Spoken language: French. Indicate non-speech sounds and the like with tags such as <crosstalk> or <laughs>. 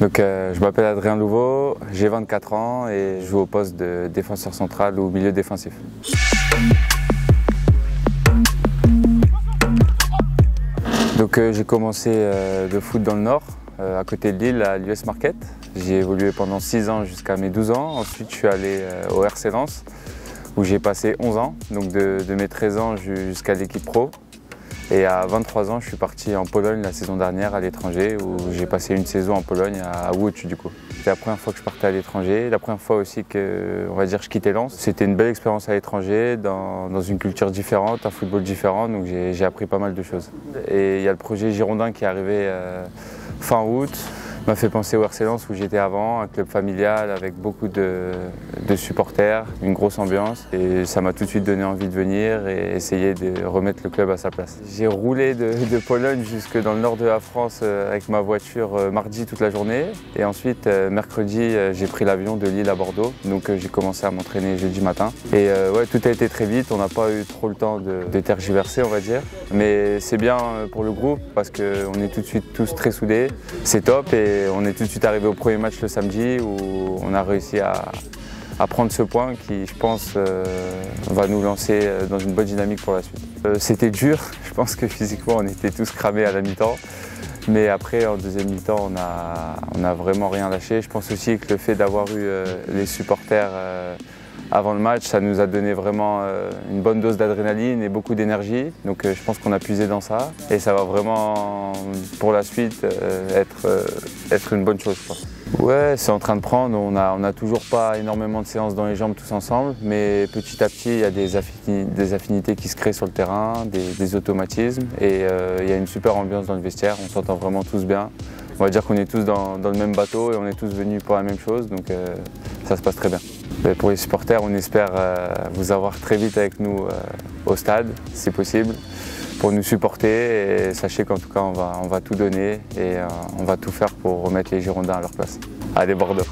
Donc, euh, je m'appelle Adrien Louveau, j'ai 24 ans et je joue au poste de défenseur central ou milieu défensif. Donc, euh, j'ai commencé euh, le foot dans le Nord, à côté de Lille, à l'US Market. J'ai évolué pendant 6 ans jusqu'à mes 12 ans. Ensuite, je suis allé au RC Lens où j'ai passé 11 ans, donc de mes 13 ans jusqu'à l'équipe pro. Et à 23 ans, je suis parti en Pologne la saison dernière à l'étranger où j'ai passé une saison en Pologne à Łódź du coup. C'était la première fois que je partais à l'étranger, la première fois aussi que, on va dire, je quittais Lens. C'était une belle expérience à l'étranger, dans, une culture différente, un football différent, donc j'ai appris pas mal de choses. Et il y a le projet Girondin qui est arrivé euh, fin août m'a fait penser au Lens où j'étais avant, un club familial avec beaucoup de, supporters, une grosse ambiance. Et ça m'a tout de suite donné envie de venir et essayer de remettre le club à sa place. J'ai roulé de, de, Pologne jusque dans le nord de la France euh, avec ma voiture euh, mardi toute la journée. Et ensuite, euh, mercredi, j'ai pris l'avion de Lille à Bordeaux. Donc j'ai commencé à m'entraîner jeudi matin. Et ouais, tout a été très vite. On n'a pas eu trop le temps de, de tergiverser, on va dire. Mais c'est bien pour le groupe parce qu'on est tout de suite tous très soudés. C'est top. Et on est tout de suite arrivé au premier match le samedi où on a réussi à, prendre ce point qui, je pense, euh, va nous lancer euh, dans une bonne dynamique pour la suite. Euh, c'était dur, <laughs> je pense que physiquement on était tous cramés à la mi-temps. Mais après, en deuxième mi-temps, on n'a vraiment rien lâché. Je pense aussi que le fait d'avoir eu les supporters avant le match, ça nous a donné vraiment euh, une bonne dose d'adrénaline et beaucoup d'énergie. Donc euh, je pense qu'on a puisé dans ça et ça va vraiment pour la suite euh, être, être une bonne chose. Ouais, c'est en train de prendre. On n'a on a toujours pas énormément de séances dans les jambes tous ensemble, mais petit à petit, il y a des, affinités qui se créent sur le terrain, des, automatismes et il y a une super ambiance dans le vestiaire. On s'entend vraiment tous bien. On va dire qu'on est tous dans, le même bateau et on est tous venus pour la même chose, donc ça se passe très bien. Pour les supporters, on espère euh, vous avoir très vite avec nous euh, au stade, si possible, pour nous supporter. Sachez qu'en tout cas, on va, on va tout donner et euh, on va tout faire pour remettre les Girondins à leur place. Allez Bordeaux